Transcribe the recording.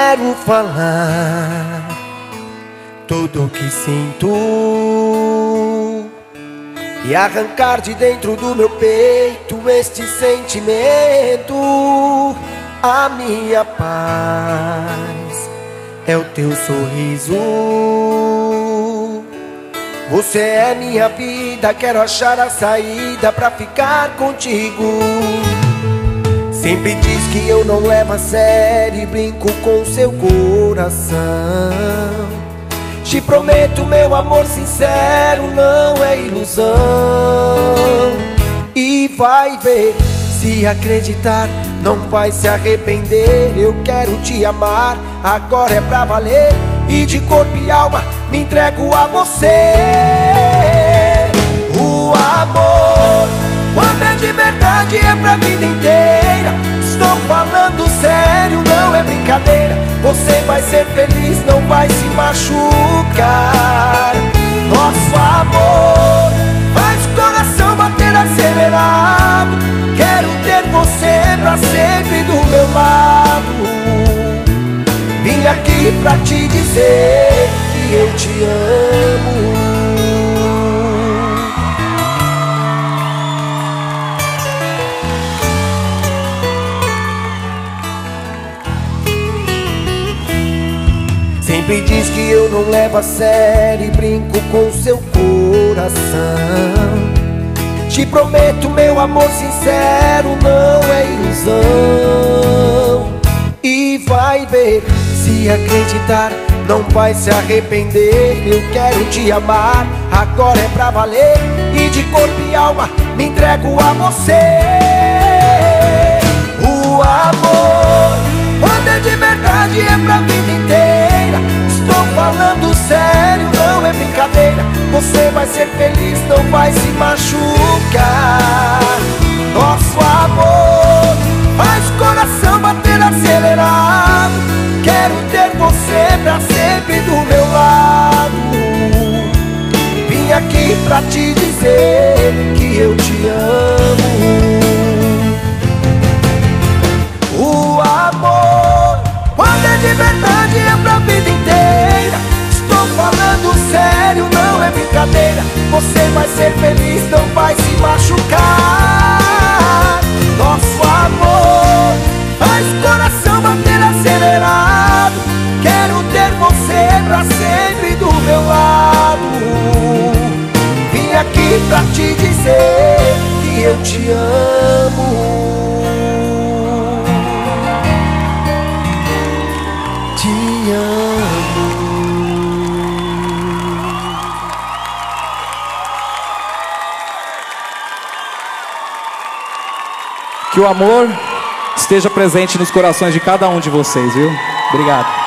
quero falar tudo o que sinto e arrancar de dentro do meu peito este sentimento. A minha paz é o teu sorriso. Você é minha vida, quero achar a saída pra ficar contigo. Sempre diz que eu não levo a sério e brinco com seu coração. Te prometo, meu amor sincero, não é ilusão. E vai ver, se acreditar, não vai se arrepender. Eu quero te amar, agora é pra valer. E de corpo e alma me entrego a você. O amor, quando é de verdade, é pra vida ser feliz, não vai se machucar. Nosso amor faz o coração bater acelerado. Quero ter você pra sempre do meu lado. Vim aqui pra te dizer que eu te amo. Sempre diz que eu não levo a sério e brinco com seu coração. Te prometo, meu amor sincero, não é ilusão. E vai ver, se acreditar, não vai se arrepender. Eu quero te amar, agora é pra valer. E de corpo e alma me entrego a você. O amor, quando é de verdade, é pra vida Você vai ser feliz, não vai se machucar. Nosso amor faz o coração bater acelerado. Quero ter você pra sempre do meu lado. Vim aqui pra te dizer que eu te amo. Você vai ser feliz, não vai se machucar. Nosso amor faz o coração bater acelerado. Quero ter você pra sempre do meu lado. Vim aqui pra te dizer que eu te amo. Que o amor esteja presente nos corações de cada um de vocês, viu? Obrigado.